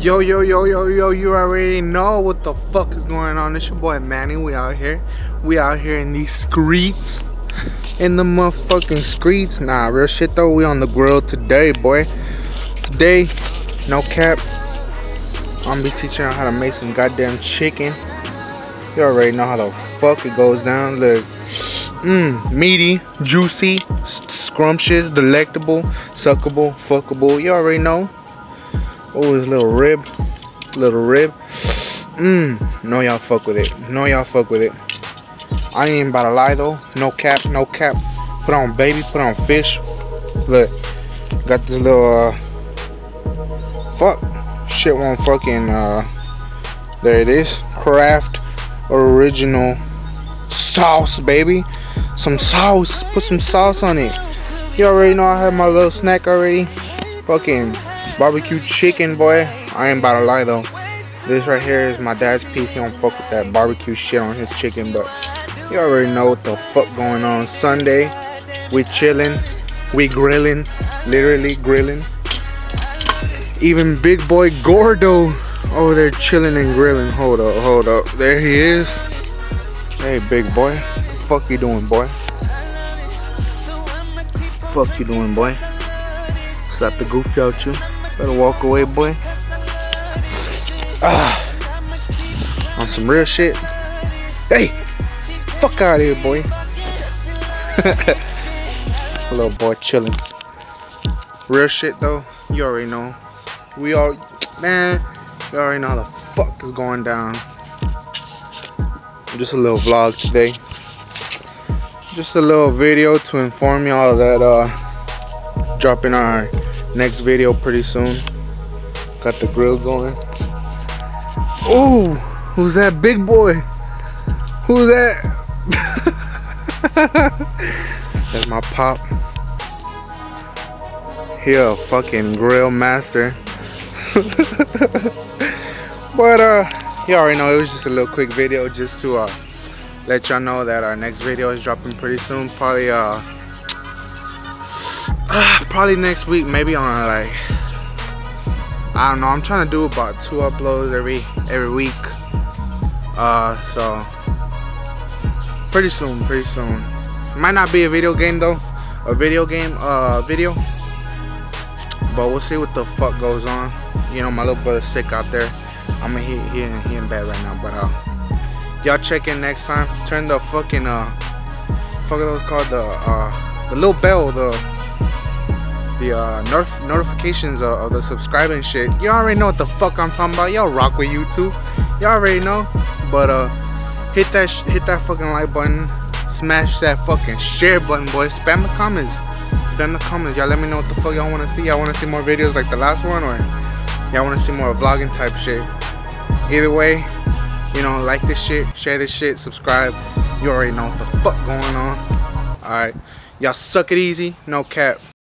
Yo, yo, yo, yo, yo, you already know what the fuck is going on. It's your boy Manny. We out here. We out here in these streets. In the motherfucking streets. Nah, real shit though. We on the grill today, boy. Today, no cap. I'm gonna be teaching you how to make some goddamn chicken. You already know how the fuck it goes down. Look. Mmm, meaty, juicy, scrumptious, delectable, suckable, fuckable. You already know. Oh, his little rib. Little rib. Mmm. No, y'all fuck with it. No, y'all fuck with it. I ain't even about to lie though. No cap, no cap. Put on baby, put on fish. Look. Got this little uh fuck. Shit won't fucking uh there it is. Kraft original sauce, baby. Some sauce. Put some sauce on it. You already know I had my little snack already. Fucking barbecue chicken, boy. I ain't about to lie though. This right here is my dad's piece. He don't fuck with that barbecue shit on his chicken, but you already know what the fuck going on. Sunday, we chilling, we grilling, literally grilling. Even big boy Gordo over there chilling and grilling. Hold up, hold up. There he is. Hey, big boy. Fuck you doing, boy? Fuck you doing, boy? Slap the goofy out you. Better walk away, boy. Ah, on some real shit. Hey, fuck out here, boy. Little boy chilling. Real shit though, you already know. We all, man, you already know how the fuck is going down. Just a little vlog today. Just a little video to inform y'all that uh, dropping our next video pretty soon. Got the grill going. Ooh, who's that big boy? Who's that? That's my pop. He a fucking grill master. but uh, you already know it was just a little quick video just to uh let y'all know that our next video is dropping pretty soon. Probably uh, uh probably next week. Maybe on like I don't know. I'm trying to do about two uploads every every week. Uh, so pretty soon, pretty soon. Might not be a video game though, a video game uh video. But we'll see what the fuck goes on. You know, my little brother's sick out there. I mean, he he he in bed right now. But uh, y'all check in next time. Turn the fucking uh, fuck those called the uh, the little bell the the uh, notif notifications of, of, the subscribing shit. You already know what the fuck I'm talking about. Y'all rock with YouTube. Y'all already know. But uh, hit that hit that fucking like button. Smash that fucking share button, boys. Spam the comments. Spam the comments. Y'all let me know what the fuck y'all want to see. Y'all want to see more videos like the last one, or y'all want to see more vlogging type shit. Either way, you know, like this shit, share this shit, subscribe. You already know what the fuck going on. Alright. Y'all suck it easy. No cap.